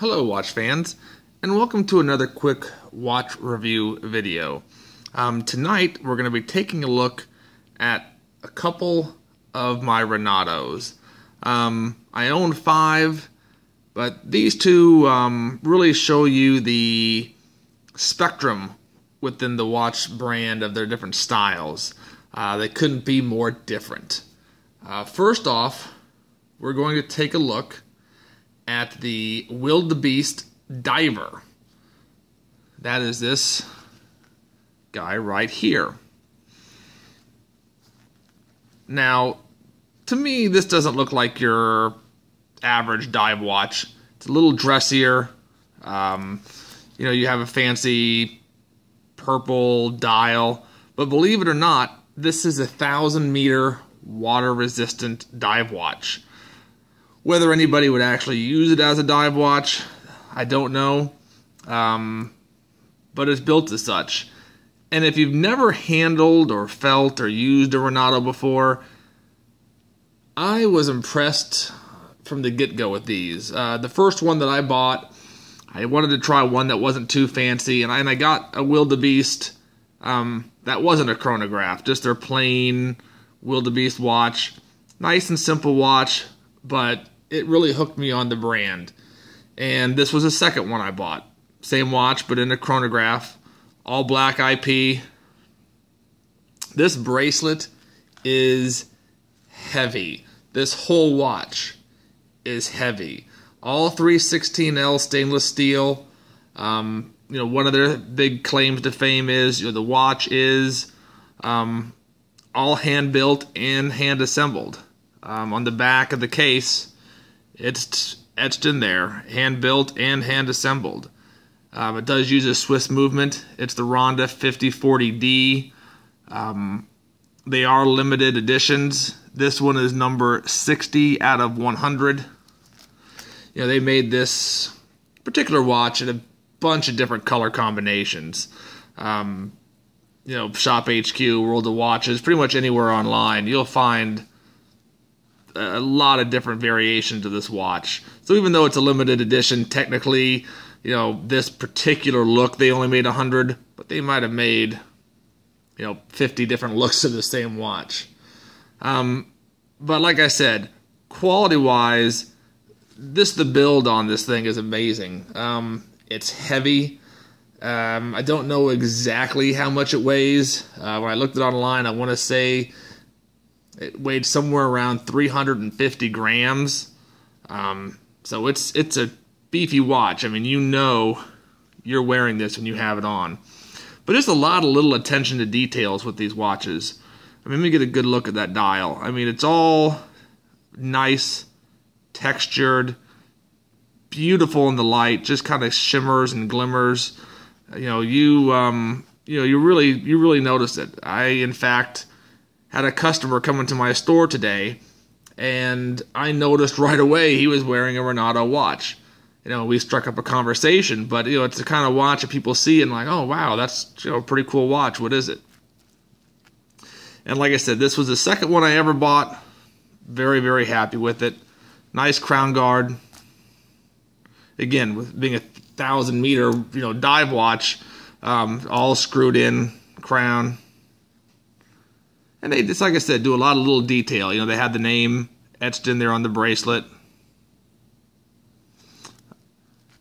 Hello, watch fans, and welcome to another quick watch review video. Um, tonight, we're going to be taking a look at a couple of my Renatos. Um, I own five, but these two um, really show you the spectrum within the watch brand of their different styles. Uh, they couldn't be more different. Uh, first off, we're going to take a look at the Wildebeest Diver. That is this guy right here. Now, to me, this doesn't look like your average dive watch. It's a little dressier. Um, you know, you have a fancy purple dial, but believe it or not, this is a thousand meter water resistant dive watch. Whether anybody would actually use it as a dive watch, I don't know. Um, but it's built as such. And if you've never handled or felt or used a Renato before, I was impressed from the get go with these. Uh, the first one that I bought, I wanted to try one that wasn't too fancy, and I, and I got a Wildebeest um, that wasn't a chronograph, just their plain Wildebeest watch. Nice and simple watch, but it really hooked me on the brand. And this was the second one I bought. Same watch, but in a chronograph, all black IP. This bracelet is heavy. This whole watch is heavy. All 316L stainless steel. Um, you know, one of their big claims to fame is you know, the watch is um, all hand built and hand assembled. Um, on the back of the case, it's etched in there, hand built and hand assembled. Um, it does use a Swiss movement. It's the Ronda 5040D. Um, they are limited editions. This one is number 60 out of 100. You know, they made this particular watch in a bunch of different color combinations. Um, you know, Shop HQ, World of Watches, pretty much anywhere online, you'll find a lot of different variations of this watch. So even though it's a limited edition, technically, you know, this particular look they only made 100, but they might have made you know 50 different looks of the same watch. Um, but like I said, quality wise, this the build on this thing is amazing. Um, it's heavy. Um, I don't know exactly how much it weighs. Uh, when I looked it online, I want to say it weighed somewhere around 350 grams. Um, so it's it's a beefy watch. I mean, you know you're wearing this when you have it on. But there's a lot of little attention to details with these watches. I mean, let me get a good look at that dial. I mean, it's all nice, textured, beautiful in the light, just kind of shimmers and glimmers. You know, you um, you know, you really you really notice it. I in fact had a customer come into my store today and I noticed right away he was wearing a Renato watch. You know, we struck up a conversation, but you know, it's the kind of watch that people see and like, oh wow, that's you know, a pretty cool watch. What is it? And like I said, this was the second one I ever bought. Very, very happy with it. Nice crown guard. Again, with being a thousand meter, you know, dive watch, um, all screwed in crown. And they just like I said, do a lot of little detail. You know, they had the name etched in there on the bracelet.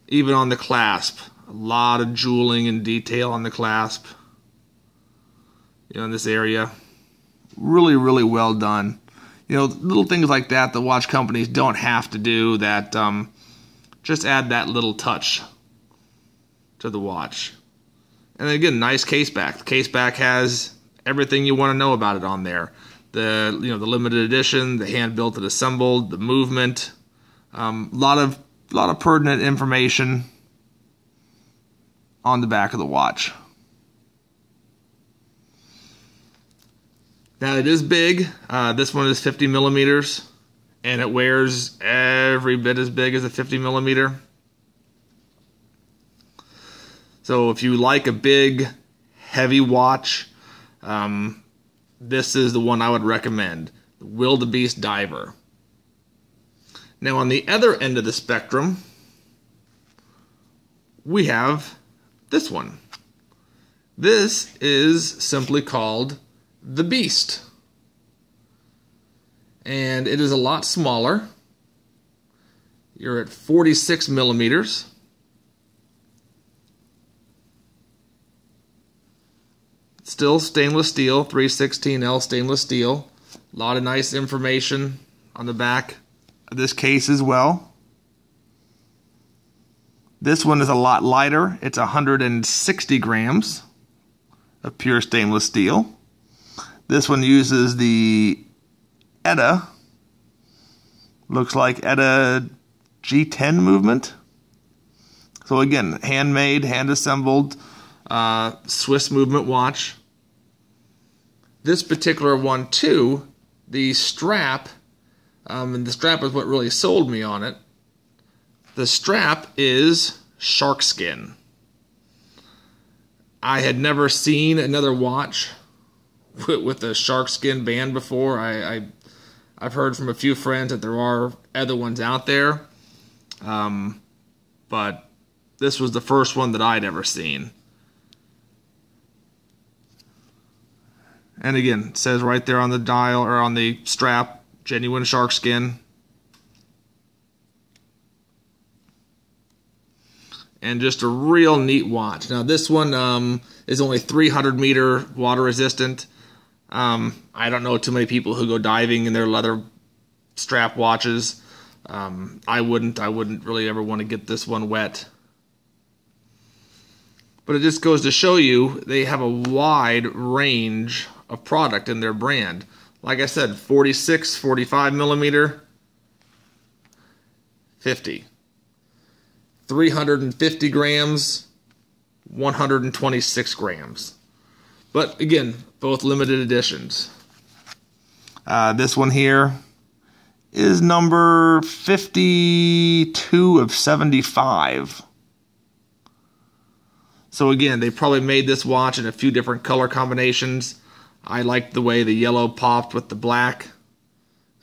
Even on the clasp, a lot of jeweling and detail on the clasp. You know, in this area. Really, really well done. You know, little things like that the watch companies don't have to do that um, just add that little touch to the watch. And again, nice case back. The case back has everything you want to know about it on there. The you know the limited edition, the hand built and assembled, the movement, a um, lot of lot of pertinent information on the back of the watch. Now it is big. Uh, this one is 50 millimeters, and it wears every bit as big as a 50 millimeter. So if you like a big, heavy watch, um, this is the one I would recommend, the Wildebeest Diver. Now on the other end of the spectrum, we have this one. This is simply called the Beast. And it is a lot smaller. You're at 46 millimeters. Still stainless steel, 316L stainless steel. A lot of nice information on the back of this case as well. This one is a lot lighter. It's 160 grams of pure stainless steel. This one uses the ETA. Looks like ETA G10 movement. So again, handmade, hand assembled uh, Swiss movement watch. This particular one too, the strap, um, and the strap is what really sold me on it. The strap is shark skin. I had never seen another watch with, a shark skin band before. I, I I've heard from a few friends that there are other ones out there, um, but this was the first one that I'd ever seen. And again, it says right there on the dial or on the strap, genuine shark skin. And just a real neat watch. Now this one um, is only 300 meter water resistant. Um, I don't know too many people who go diving in their leather strap watches. Um, I wouldn't. I wouldn't really ever want to get this one wet. But it just goes to show you they have a wide range of product in their brand. Like I said, 46, 45 millimeter, 50. 350 grams, 126 grams. But again, both limited editions. Uh, this one here is number 52 of 75. So again, they probably made this watch in a few different color combinations. I liked the way the yellow popped with the black.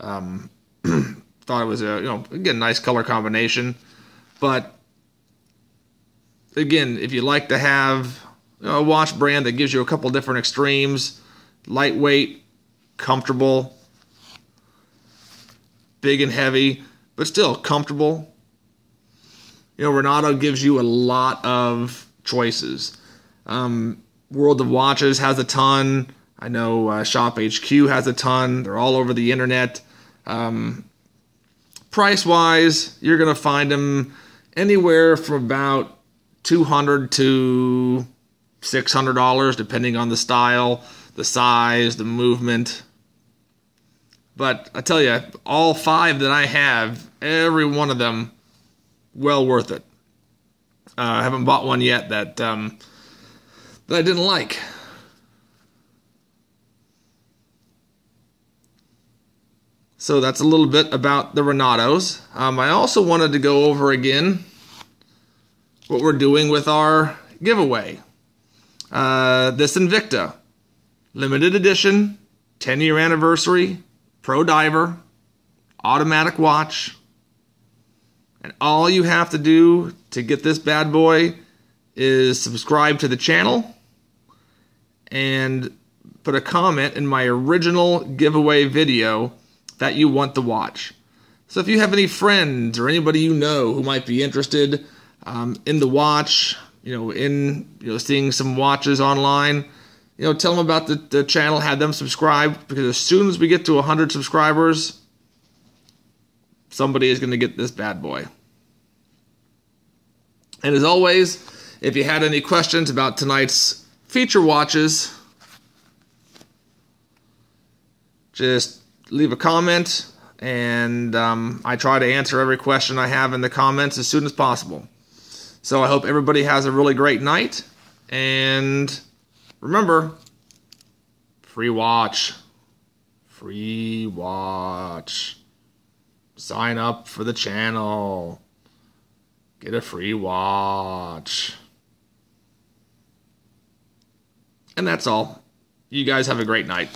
Um, thought it was a you know again nice color combination, but again, if you like to have a watch brand that gives you a couple different extremes, lightweight, comfortable, big and heavy, but still comfortable. You know, Renato gives you a lot of choices. Um, World of Watches has a ton. I know uh, Shop HQ has a ton. They're all over the internet. Um, price wise, you're going to find them anywhere from about 200 to $600, depending on the style, the size, the movement. But I tell you, all five that I have, every one of them, well worth it. Uh, I haven't bought one yet that um, that I didn't like. So that's a little bit about the Renatos. Um, I also wanted to go over again what we're doing with our giveaway. Uh, this Invicta, limited edition, 10 year anniversary, pro diver, automatic watch. And all you have to do to get this bad boy is subscribe to the channel and put a comment in my original giveaway video that you want to watch. So if you have any friends or anybody you know who might be interested um, in the watch, you know, in you know seeing some watches online, you know, tell them about the, the channel, have them subscribe because as soon as we get to 100 subscribers, somebody is going to get this bad boy. And as always, if you had any questions about tonight's feature watches, just leave a comment, and um, I try to answer every question I have in the comments as soon as possible. So I hope everybody has a really great night, and remember, free watch. Free watch. Sign up for the channel. Get a free watch. And that's all. You guys have a great night.